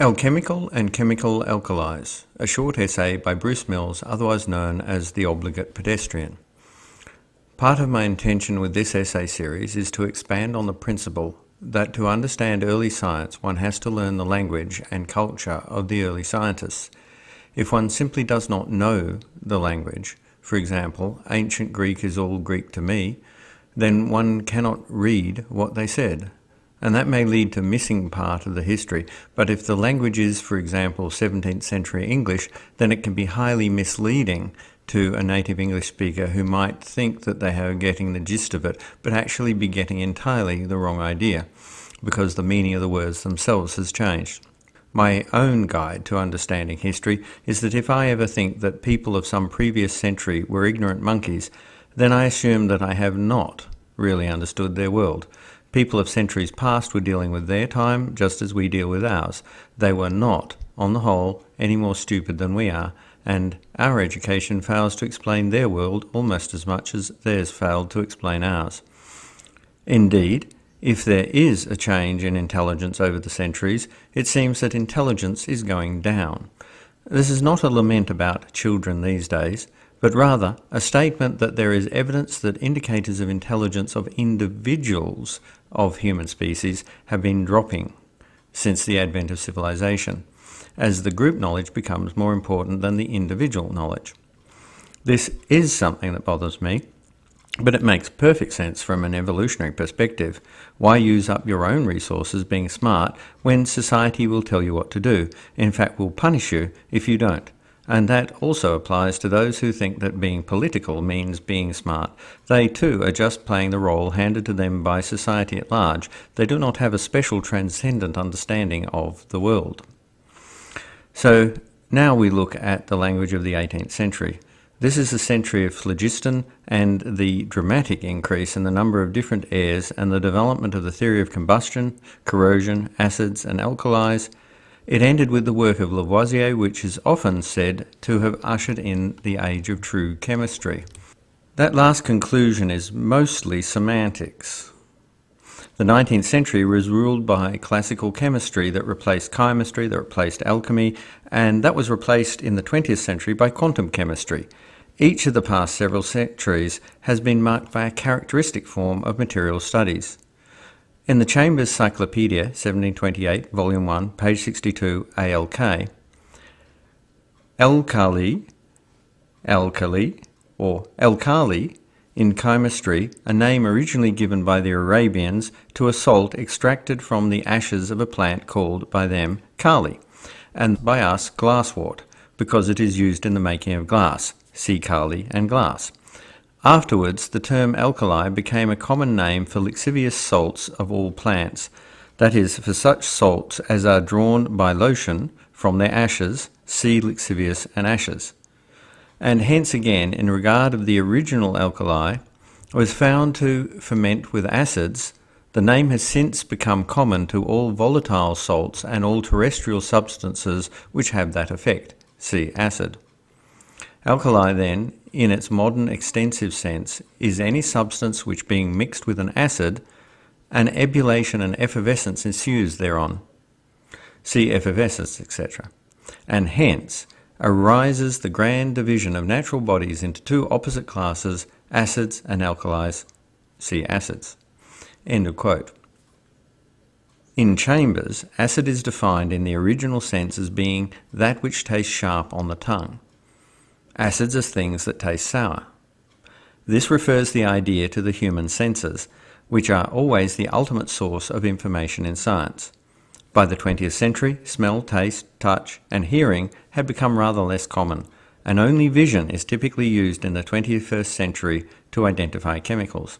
Alchemical and Chemical Alkalis, a short essay by Bruce Mills, otherwise known as The Obligate Pedestrian. Part of my intention with this essay series is to expand on the principle that to understand early science one has to learn the language and culture of the early scientists. If one simply does not know the language, for example, ancient Greek is all Greek to me, then one cannot read what they said. And that may lead to missing part of the history, but if the language is, for example, 17th century English, then it can be highly misleading to a native English speaker who might think that they are getting the gist of it, but actually be getting entirely the wrong idea, because the meaning of the words themselves has changed. My own guide to understanding history is that if I ever think that people of some previous century were ignorant monkeys, then I assume that I have not really understood their world. People of centuries past were dealing with their time just as we deal with ours. They were not, on the whole, any more stupid than we are, and our education fails to explain their world almost as much as theirs failed to explain ours. Indeed, if there is a change in intelligence over the centuries, it seems that intelligence is going down. This is not a lament about children these days, but rather a statement that there is evidence that indicators of intelligence of individuals of human species have been dropping since the advent of civilization, as the group knowledge becomes more important than the individual knowledge. This is something that bothers me, but it makes perfect sense from an evolutionary perspective. Why use up your own resources being smart when society will tell you what to do? In fact, will punish you if you don't. And that also applies to those who think that being political means being smart. They too are just playing the role handed to them by society at large. They do not have a special transcendent understanding of the world. So now we look at the language of the 18th century. This is the century of phlogiston and the dramatic increase in the number of different airs and the development of the theory of combustion, corrosion, acids and alkalis. It ended with the work of Lavoisier, which is often said to have ushered in the age of true chemistry. That last conclusion is mostly semantics. The 19th century was ruled by classical chemistry that replaced chemistry, that replaced alchemy, and that was replaced in the 20th century by quantum chemistry. Each of the past several centuries has been marked by a characteristic form of material studies. In the Chambers Cyclopedia, 1728, Volume 1, page 62, ALK, alkali, alkali, or alkali in chemistry, a name originally given by the Arabians to a salt extracted from the ashes of a plant called by them kali, and by us glasswort, because it is used in the making of glass, see kali and glass. Afterwards, the term alkali became a common name for lixivious salts of all plants, that is, for such salts as are drawn by lotion from their ashes, see lixivious and ashes and hence again, in regard of the original alkali, was found to ferment with acids, the name has since become common to all volatile salts and all terrestrial substances which have that effect. See acid. Alkali, then, in its modern extensive sense, is any substance which, being mixed with an acid, an ebullition and effervescence ensues thereon. See effervescence, etc. And hence, arises the grand division of natural bodies into two opposite classes, acids and alkalis. See acids. End of quote. In Chambers, acid is defined in the original sense as being that which tastes sharp on the tongue. Acids are things that taste sour. This refers the idea to the human senses, which are always the ultimate source of information in science. By the 20th century, smell, taste, touch, and hearing had become rather less common, and only vision is typically used in the 21st century to identify chemicals.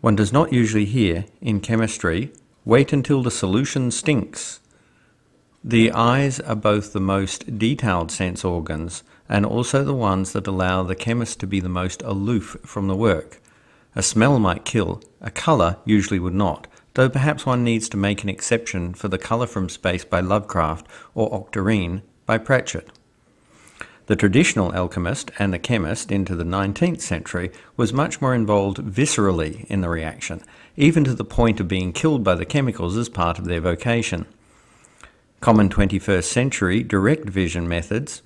One does not usually hear, in chemistry, wait until the solution stinks. The eyes are both the most detailed sense organs and also the ones that allow the chemist to be the most aloof from the work. A smell might kill, a colour usually would not, though perhaps one needs to make an exception for the colour from space by Lovecraft or Octarine by Pratchett. The traditional alchemist and the chemist into the 19th century was much more involved viscerally in the reaction, even to the point of being killed by the chemicals as part of their vocation. Common 21st century direct vision methods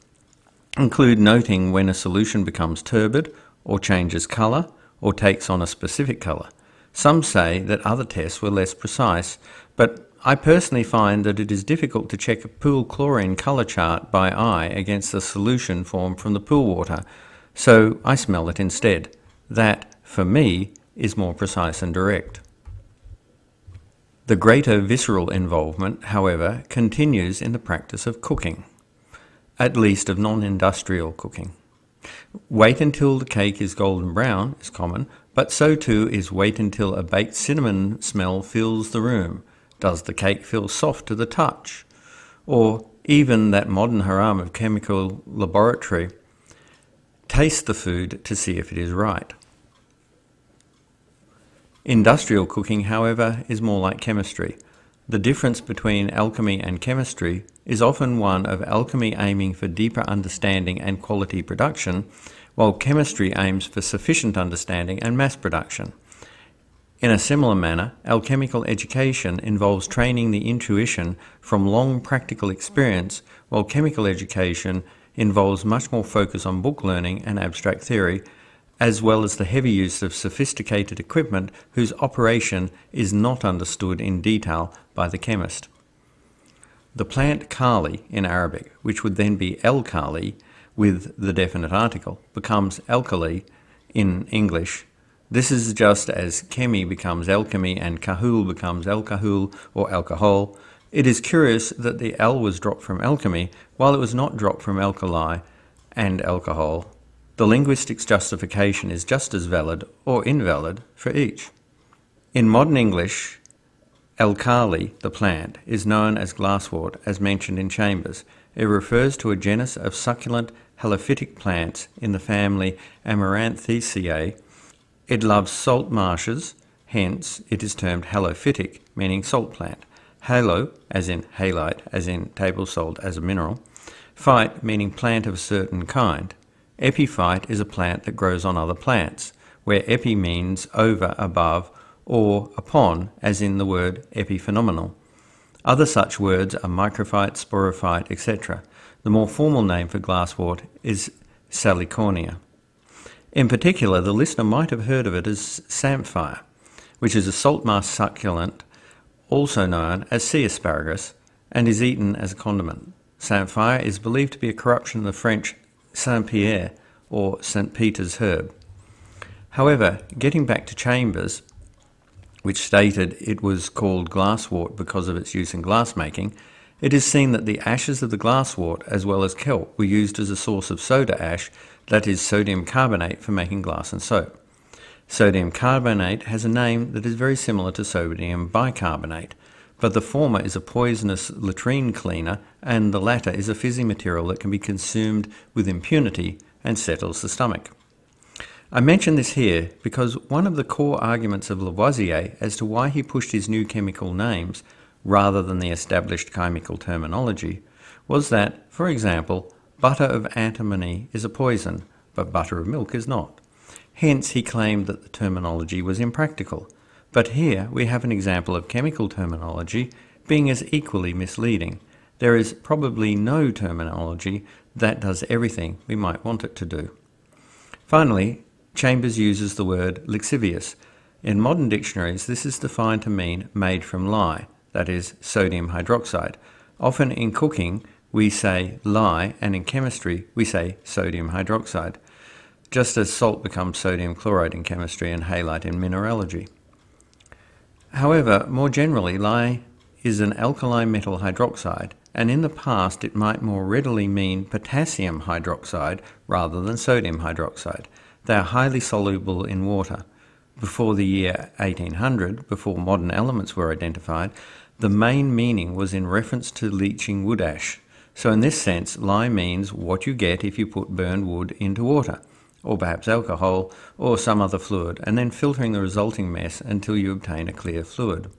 include noting when a solution becomes turbid or changes colour or takes on a specific colour. Some say that other tests were less precise, but I personally find that it is difficult to check a pool chlorine colour chart by eye against the solution formed from the pool water, so I smell it instead. That, for me, is more precise and direct. The greater visceral involvement, however, continues in the practice of cooking, at least of non-industrial cooking. Wait until the cake is golden brown is common, but so too is wait until a baked cinnamon smell fills the room. Does the cake feel soft to the touch? Or even that modern haram of chemical laboratory, taste the food to see if it is right. Industrial cooking, however, is more like chemistry. The difference between alchemy and chemistry is often one of alchemy aiming for deeper understanding and quality production, while chemistry aims for sufficient understanding and mass production. In a similar manner, alchemical education involves training the intuition from long practical experience, while chemical education involves much more focus on book learning and abstract theory, as well as the heavy use of sophisticated equipment whose operation is not understood in detail by the chemist. The plant kali in Arabic, which would then be el-kali with the definite article, becomes alkali in English. This is just as chemi becomes alchemy and kahul becomes alcohol or alcohol. It is curious that the L was dropped from alchemy while it was not dropped from alkali and alcohol the linguistics justification is just as valid or invalid for each. In modern English, alkali, the plant, is known as glasswort as mentioned in Chambers. It refers to a genus of succulent halophytic plants in the family Amaranthaceae. It loves salt marshes, hence it is termed halophytic, meaning salt plant. Halo, as in halite, as in table salt as a mineral. Phyte, meaning plant of a certain kind. Epiphyte is a plant that grows on other plants, where epi means over, above, or upon, as in the word epiphenomenal. Other such words are microphyte, sporophyte, etc. The more formal name for glasswort is salicornia. In particular, the listener might have heard of it as samphire, which is a saltmarsh succulent, also known as sea asparagus, and is eaten as a condiment. Samphire is believed to be a corruption of the French Saint Pierre or St. Peter's herb. However, getting back to Chambers, which stated it was called glasswort because of its use in glassmaking, it is seen that the ashes of the glasswort as well as kelp were used as a source of soda ash, that is sodium carbonate, for making glass and soap. Sodium carbonate has a name that is very similar to sodium bicarbonate, but the former is a poisonous latrine cleaner and the latter is a fizzy material that can be consumed with impunity and settles the stomach. I mention this here because one of the core arguments of Lavoisier as to why he pushed his new chemical names rather than the established chemical terminology was that, for example, butter of antimony is a poison, but butter of milk is not. Hence, he claimed that the terminology was impractical. But here we have an example of chemical terminology being as equally misleading. There is probably no terminology that does everything we might want it to do. Finally, Chambers uses the word lixivious. In modern dictionaries, this is defined to mean made from lye, that is, sodium hydroxide. Often in cooking, we say lye, and in chemistry, we say sodium hydroxide, just as salt becomes sodium chloride in chemistry and halite in mineralogy. However, more generally, lye is an alkali metal hydroxide, and in the past it might more readily mean potassium hydroxide rather than sodium hydroxide. They are highly soluble in water. Before the year 1800, before modern elements were identified, the main meaning was in reference to leaching wood ash. So in this sense, lye means what you get if you put burned wood into water, or perhaps alcohol, or some other fluid, and then filtering the resulting mess until you obtain a clear fluid.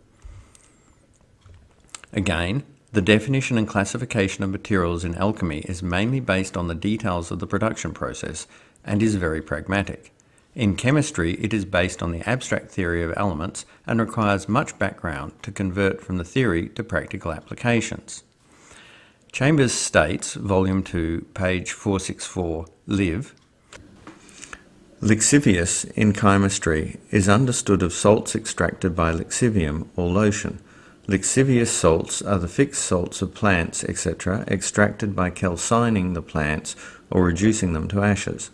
Again, the definition and classification of materials in alchemy is mainly based on the details of the production process and is very pragmatic. In chemistry, it is based on the abstract theory of elements and requires much background to convert from the theory to practical applications. Chambers states, Volume 2, page 464, Liv. Lixivius in chemistry is understood of salts extracted by lixivium or lotion. Lixivious salts are the fixed salts of plants, etc., extracted by calcining the plants or reducing them to ashes,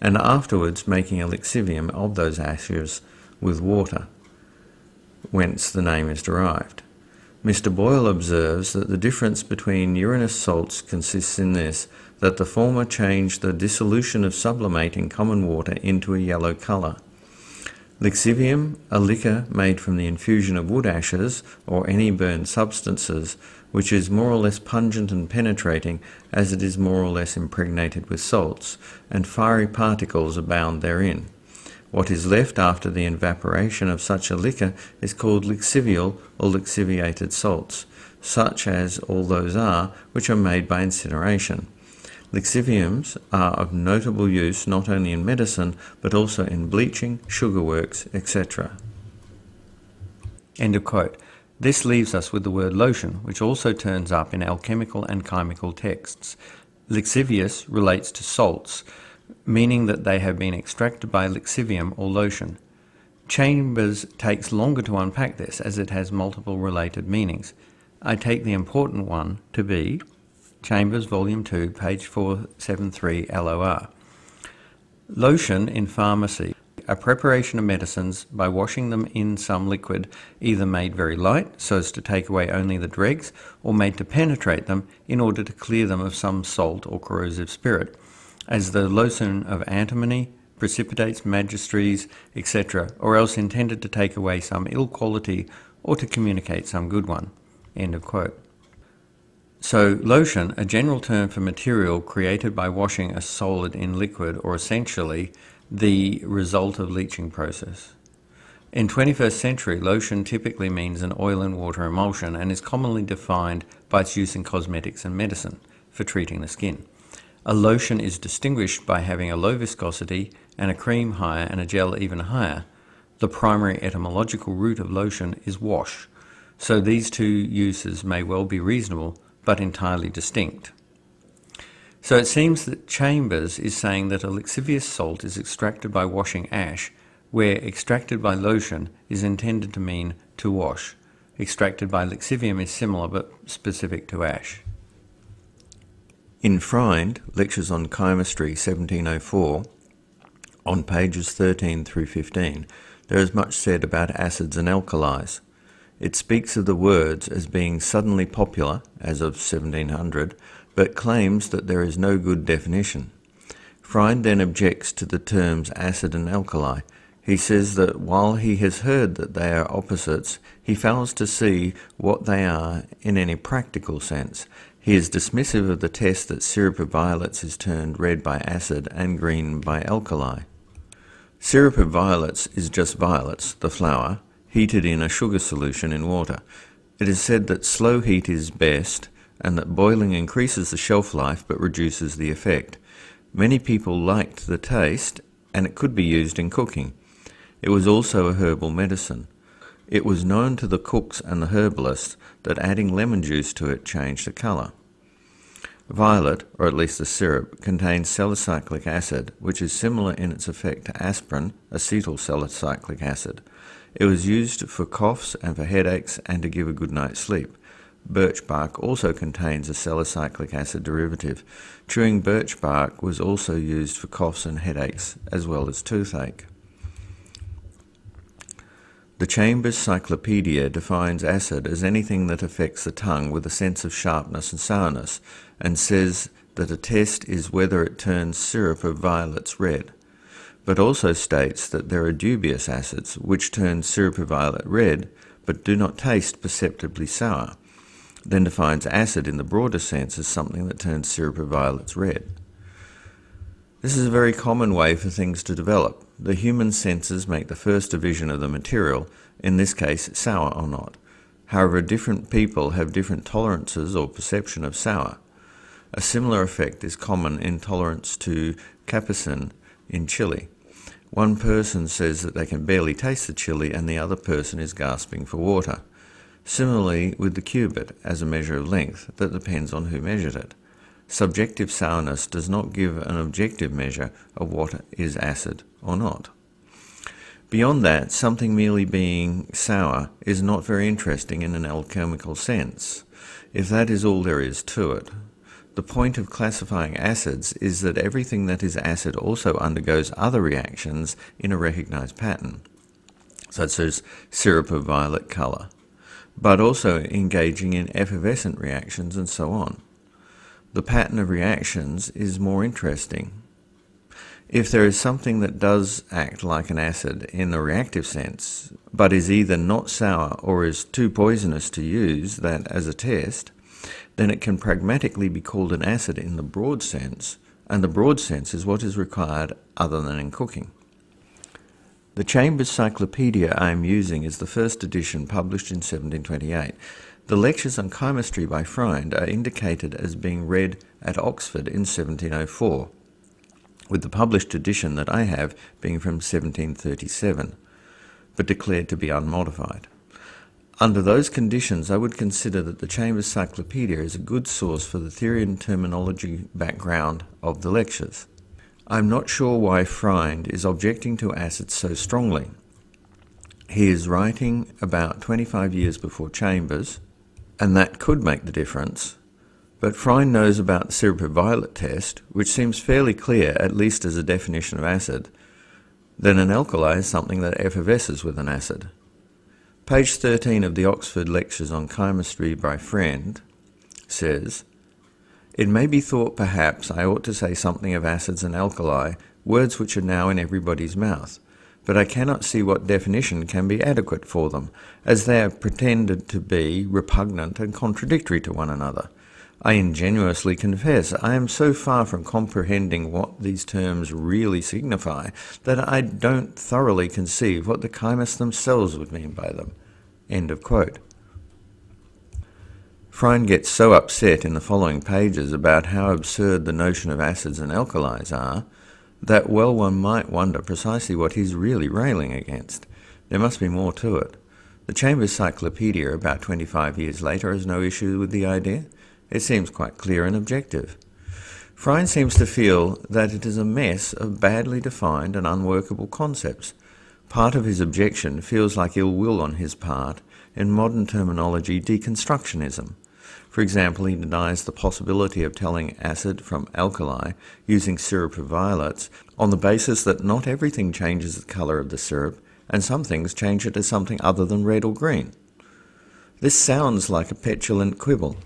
and afterwards making a lixivium of those ashes with water, whence the name is derived. Mr. Boyle observes that the difference between urinous salts consists in this, that the former change the dissolution of sublimate in common water into a yellow colour. Lixivium, a liquor made from the infusion of wood ashes or any burned substances, which is more or less pungent and penetrating as it is more or less impregnated with salts, and fiery particles abound therein. What is left after the evaporation of such a liquor is called lixivial or lixiviated salts, such as all those are which are made by incineration. Lixiviums are of notable use not only in medicine but also in bleaching, sugar works, etc. End of quote. This leaves us with the word lotion, which also turns up in alchemical and chemical texts. Lixivius relates to salts, meaning that they have been extracted by lixivium or lotion. Chambers takes longer to unpack this as it has multiple related meanings. I take the important one to be Chambers, Volume 2, page 473 LOR. Lotion in pharmacy, a preparation of medicines by washing them in some liquid, either made very light so as to take away only the dregs, or made to penetrate them in order to clear them of some salt or corrosive spirit as the lotion of antimony, precipitates, magistries, etc., or else intended to take away some ill quality or to communicate some good one. End of quote. So, lotion, a general term for material created by washing a solid in liquid or essentially the result of leaching process. In 21st century, lotion typically means an oil and water emulsion and is commonly defined by its use in cosmetics and medicine for treating the skin. A lotion is distinguished by having a low viscosity and a cream higher and a gel even higher. The primary etymological root of lotion is wash, so these two uses may well be reasonable but entirely distinct. So it seems that Chambers is saying that a lixivious salt is extracted by washing ash, where extracted by lotion is intended to mean to wash. Extracted by lixivium is similar but specific to ash. In Freund, Lectures on Chemistry 1704, on pages 13 through 15, there is much said about acids and alkalis. It speaks of the words as being suddenly popular, as of 1700, but claims that there is no good definition. Freund then objects to the terms acid and alkali. He says that while he has heard that they are opposites, he fails to see what they are in any practical sense, he is dismissive of the test that syrup of violets is turned red by acid and green by alkali. Syrup of violets is just violets, the flower, heated in a sugar solution in water. It is said that slow heat is best and that boiling increases the shelf life but reduces the effect. Many people liked the taste and it could be used in cooking. It was also a herbal medicine. It was known to the cooks and the herbalists that adding lemon juice to it changed the colour. Violet, or at least the syrup, contains salicylic acid, which is similar in its effect to aspirin, acetyl salicylic acid. It was used for coughs and for headaches and to give a good night's sleep. Birch bark also contains a salicylic acid derivative. Chewing birch bark was also used for coughs and headaches, as well as toothache. The Chambers Cyclopedia defines acid as anything that affects the tongue with a sense of sharpness and sourness, and says that a test is whether it turns syrup of violets red, but also states that there are dubious acids which turn syrup of violet red but do not taste perceptibly sour, then defines acid in the broader sense as something that turns syrup of violets red. This is a very common way for things to develop. The human senses make the first division of the material, in this case sour or not. However, different people have different tolerances or perception of sour. A similar effect is common in tolerance to capsaicin in chili. One person says that they can barely taste the chili and the other person is gasping for water. Similarly with the cubit as a measure of length that depends on who measured it. Subjective sourness does not give an objective measure of what is acid or not. Beyond that, something merely being sour is not very interesting in an alchemical sense, if that is all there is to it. The point of classifying acids is that everything that is acid also undergoes other reactions in a recognized pattern, such as syrup of violet color, but also engaging in effervescent reactions and so on. The pattern of reactions is more interesting. If there is something that does act like an acid in the reactive sense, but is either not sour or is too poisonous to use that as a test, then it can pragmatically be called an acid in the broad sense, and the broad sense is what is required other than in cooking. The Chambers Cyclopedia I am using is the first edition published in 1728. The lectures on chemistry by Freund are indicated as being read at Oxford in 1704, with the published edition that I have being from 1737, but declared to be unmodified. Under those conditions, I would consider that the Chambers Cyclopedia is a good source for the theory and terminology background of the lectures. I'm not sure why Freund is objecting to acids so strongly. He is writing about 25 years before Chambers, and that could make the difference. But Freund knows about the of violet test, which seems fairly clear, at least as a definition of acid. Then an alkali is something that effervesces with an acid. Page 13 of the Oxford Lectures on Chemistry by Friend says, It may be thought perhaps I ought to say something of acids and alkali, words which are now in everybody's mouth, but I cannot see what definition can be adequate for them, as they are pretended to be repugnant and contradictory to one another. I ingenuously confess I am so far from comprehending what these terms really signify that I don't thoroughly conceive what the chemists themselves would mean by them. End of quote. Gets so upset in the following pages about how absurd the notion of acids and alkalis are that, well, one might wonder precisely what he's really railing against. There must be more to it. The Chambers Cyclopedia, about 25 years later, has no issue with the idea. It seems quite clear and objective. Freund seems to feel that it is a mess of badly defined and unworkable concepts. Part of his objection feels like ill will on his part, in modern terminology, deconstructionism. For example, he denies the possibility of telling acid from alkali using syrup of violets on the basis that not everything changes the colour of the syrup and some things change it to something other than red or green. This sounds like a petulant quibble.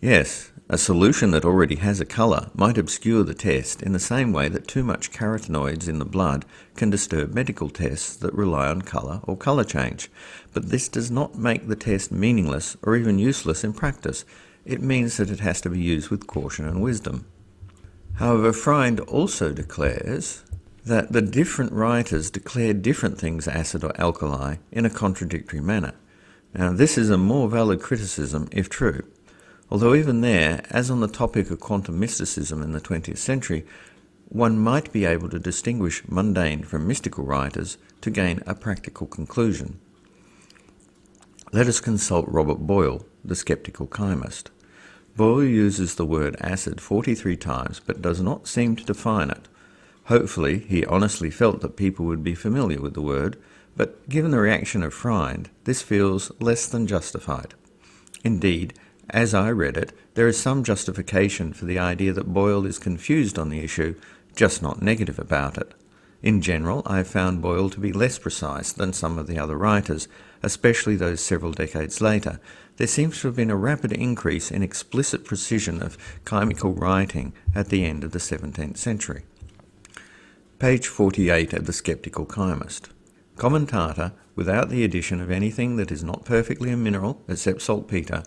Yes, a solution that already has a colour might obscure the test in the same way that too much carotenoids in the blood can disturb medical tests that rely on colour or colour change. But this does not make the test meaningless or even useless in practice. It means that it has to be used with caution and wisdom. However, Freund also declares that the different writers declare different things acid or alkali in a contradictory manner. Now, this is a more valid criticism if true. Although even there, as on the topic of quantum mysticism in the 20th century, one might be able to distinguish mundane from mystical writers to gain a practical conclusion. Let us consult Robert Boyle, the skeptical chemist. Boyle uses the word acid 43 times but does not seem to define it. Hopefully, he honestly felt that people would be familiar with the word, but given the reaction of Freund, this feels less than justified. Indeed, as I read it, there is some justification for the idea that Boyle is confused on the issue, just not negative about it. In general, I have found Boyle to be less precise than some of the other writers, especially those several decades later. There seems to have been a rapid increase in explicit precision of chemical writing at the end of the 17th century. Page 48 of The Skeptical Chemist. Common tartar, without the addition of anything that is not perfectly a mineral except saltpetre,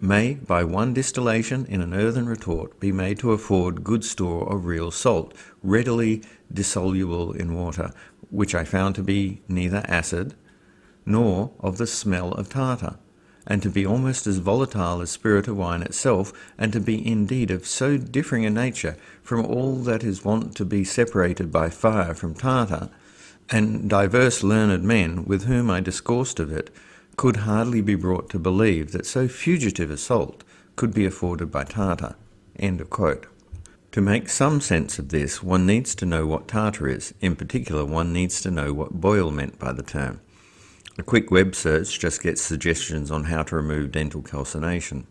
may, by one distillation in an earthen retort, be made to afford good store of real salt, readily dissoluble in water, which I found to be neither acid nor of the smell of tartar, and to be almost as volatile as spirit of wine itself, and to be indeed of so differing a nature from all that is wont to be separated by fire from tartar, and divers learned men with whom I discoursed of it could hardly be brought to believe that so fugitive a salt could be afforded by tartar. End of quote. To make some sense of this, one needs to know what tartar is. In particular, one needs to know what Boyle meant by the term. A quick web search just gets suggestions on how to remove dental calcination.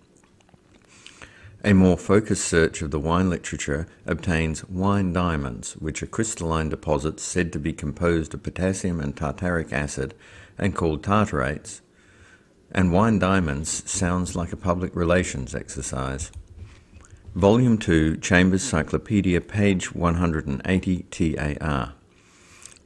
A more focused search of the wine literature obtains wine diamonds, which are crystalline deposits said to be composed of potassium and tartaric acid and called tartarates. And wine diamonds sounds like a public relations exercise. Volume 2, Chambers Cyclopedia, page 180 TAR.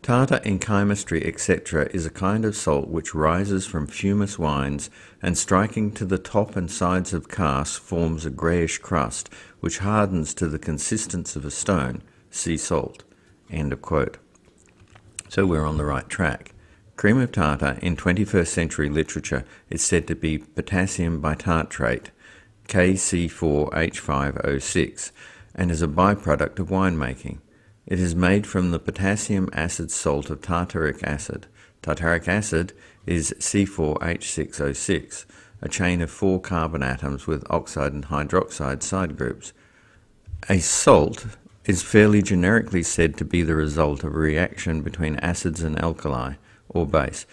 Tartar in chemistry, etc., is a kind of salt which rises from fumous wines and striking to the top and sides of casks forms a greyish crust which hardens to the consistence of a stone. sea salt. End of quote. So we're on the right track. Cream of tartar in 21st century literature is said to be potassium bitartrate, KC4H5O6, and is a byproduct of winemaking. It is made from the potassium acid salt of tartaric acid. Tartaric acid is C4H6O6, a chain of four carbon atoms with oxide and hydroxide side groups. A salt is fairly generically said to be the result of a reaction between acids and alkali, or base.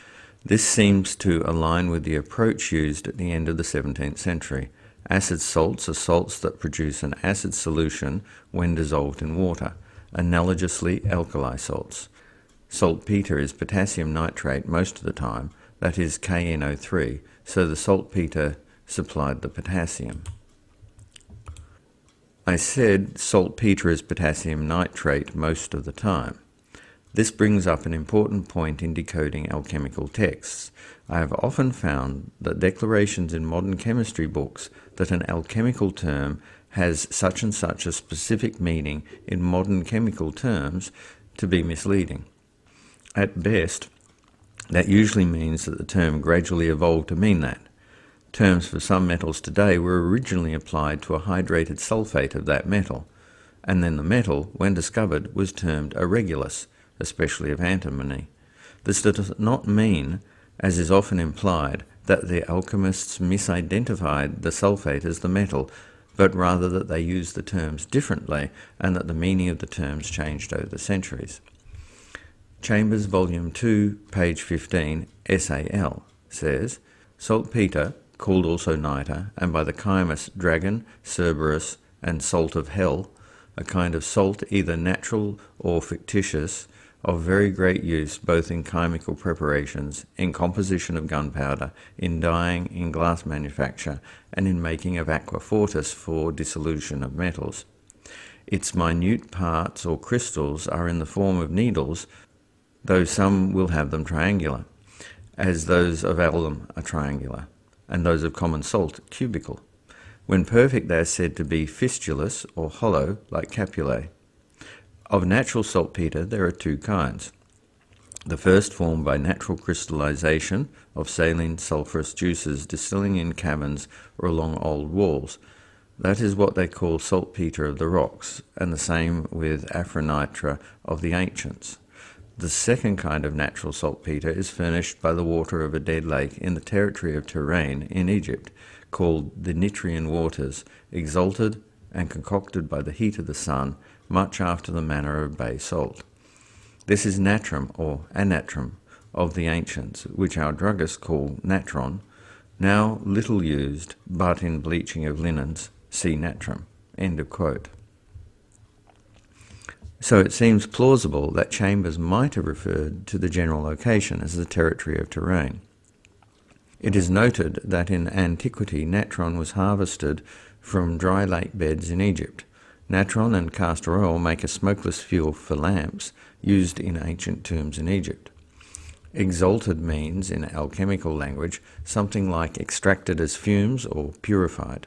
This seems to align with the approach used at the end of the 17th century. Acid salts are salts that produce an acid solution when dissolved in water analogously alkali salts. Saltpeter is potassium nitrate most of the time, that is KNO3, so the saltpeter supplied the potassium. I said saltpeter is potassium nitrate most of the time. This brings up an important point in decoding alchemical texts. I have often found that declarations in modern chemistry books that an alchemical term has such and such a specific meaning in modern chemical terms to be misleading. At best, that usually means that the term gradually evolved to mean that. Terms for some metals today were originally applied to a hydrated sulfate of that metal, and then the metal, when discovered, was termed a regulus, especially of antimony. This does not mean, as is often implied, that the alchemists misidentified the sulfate as the metal but rather that they used the terms differently and that the meaning of the terms changed over the centuries. Chambers, Volume 2, page 15, SAL, says Saltpeter, called also nitre, and by the chemists dragon, Cerberus, and salt of hell, a kind of salt either natural or fictitious, of very great use both in chemical preparations, in composition of gunpowder, in dyeing, in glass manufacture, and in making of aqua fortis for dissolution of metals. Its minute parts or crystals are in the form of needles, though some will have them triangular, as those of alum are triangular, and those of common salt cubical. When perfect, they are said to be fistulous or hollow, like capulae. Of natural saltpeter, there are two kinds. The first formed by natural crystallization of saline sulfurous juices distilling in caverns or along old walls. That is what they call saltpeter of the rocks, and the same with afronitra of the ancients. The second kind of natural saltpeter is furnished by the water of a dead lake in the territory of Touraine in Egypt, called the Nitrian waters, exalted and concocted by the heat of the sun much after the manner of bay salt. This is natrum or anatrum of the ancients, which our druggists call natron, now little used but in bleaching of linens, see natrum. End of quote. So it seems plausible that Chambers might have referred to the general location as the territory of Touraine. It is noted that in antiquity natron was harvested from dry lake beds in Egypt, Natron and castor oil make a smokeless fuel for lamps used in ancient tombs in Egypt. Exalted means, in alchemical language, something like extracted as fumes or purified.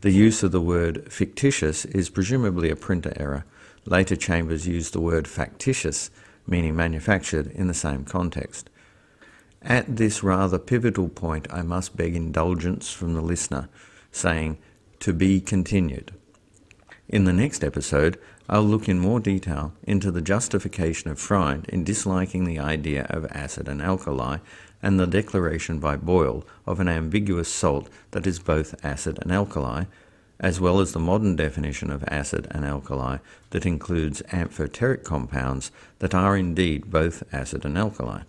The use of the word fictitious is presumably a printer error. Later Chambers used the word factitious, meaning manufactured, in the same context. At this rather pivotal point, I must beg indulgence from the listener, saying, to be continued. In the next episode, I'll look in more detail into the justification of Freund in disliking the idea of acid and alkali and the declaration by Boyle of an ambiguous salt that is both acid and alkali, as well as the modern definition of acid and alkali that includes amphoteric compounds that are indeed both acid and alkali.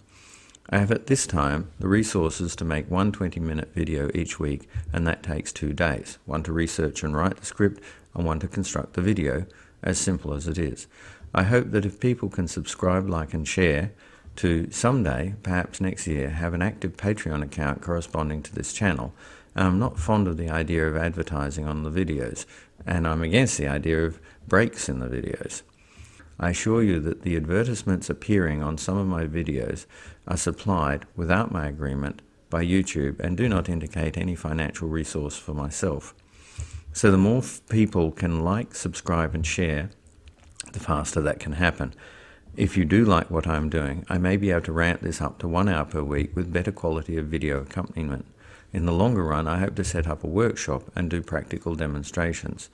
I have at this time the resources to make one 20 minute video each week, and that takes two days one to research and write the script, and one to construct the video, as simple as it is. I hope that if people can subscribe, like, and share, to someday, perhaps next year, have an active Patreon account corresponding to this channel. I'm not fond of the idea of advertising on the videos, and I'm against the idea of breaks in the videos. I assure you that the advertisements appearing on some of my videos are supplied without my agreement by YouTube and do not indicate any financial resource for myself. So the more people can like, subscribe and share, the faster that can happen. If you do like what I'm doing, I may be able to ramp this up to one hour per week with better quality of video accompaniment. In the longer run, I hope to set up a workshop and do practical demonstrations.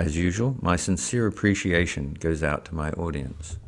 As usual, my sincere appreciation goes out to my audience.